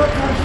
Look, karşı